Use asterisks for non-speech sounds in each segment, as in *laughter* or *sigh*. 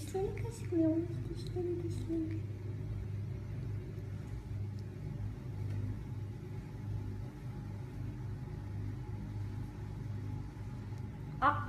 güçlerini kaşıklıyormuş. Güçlerini. Ah.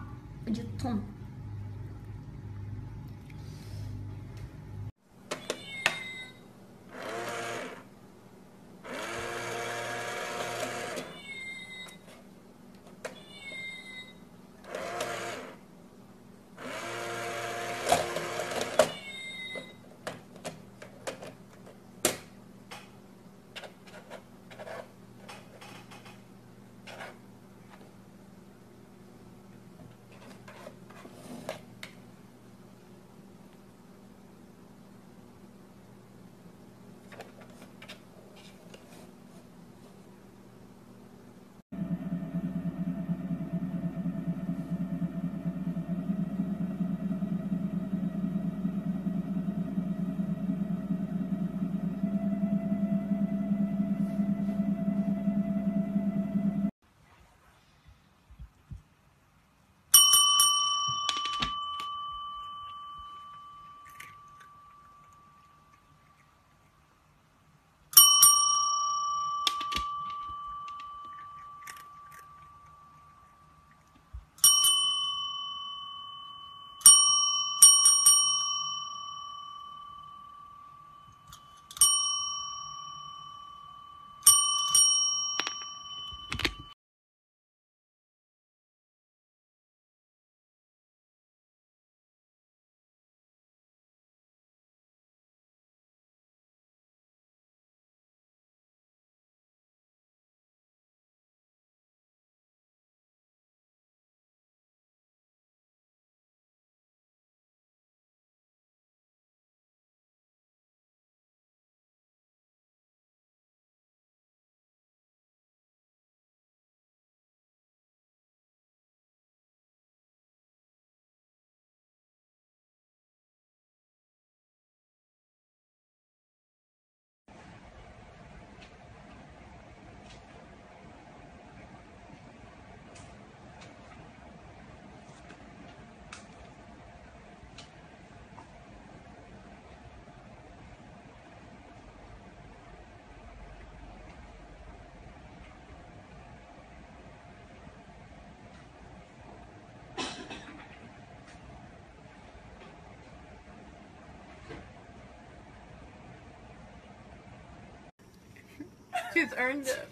She's earned it.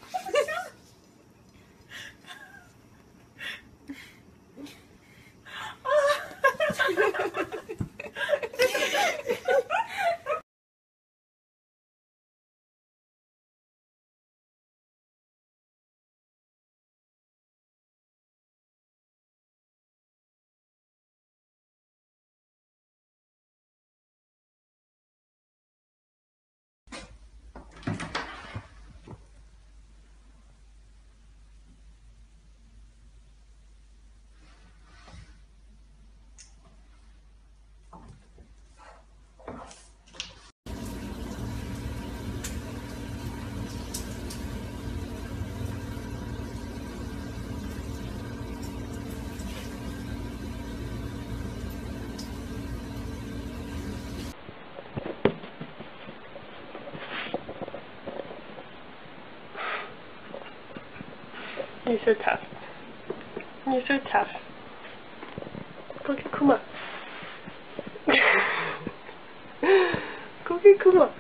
So tough. You're so tough. Go get Kuma. Go get Kuma.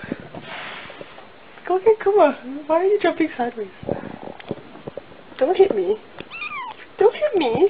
Go get Kuma. Why are you jumping sideways? Don't hit me. Don't hit me.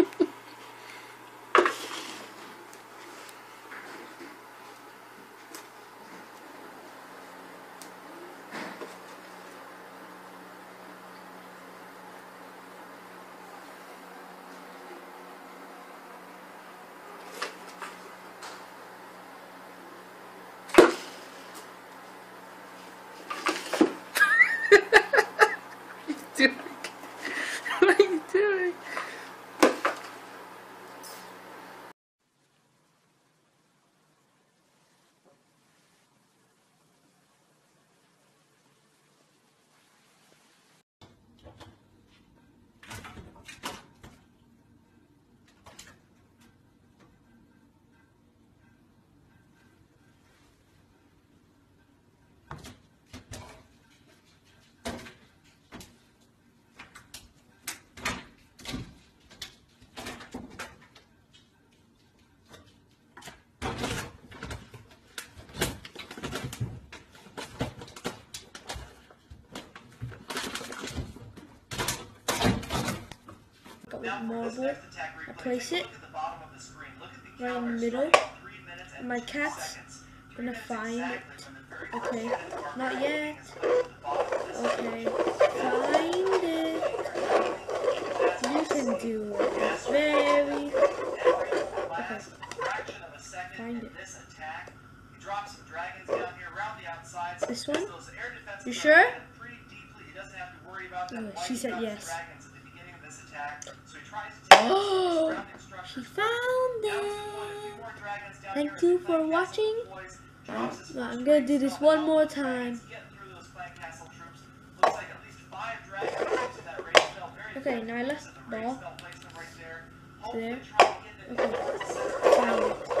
more. I place it right in the middle. My cat's gonna find it. Okay, not yet. Okay, find it. You can do it. It's very. Okay. Find it. This one? You sure? Oh, she said yes this attack, so he tries to *gasps* take oh, She found it! Thank you for watching. Well, I'm gonna do this one more time. Okay, now I left ball. There. Okay. Found it.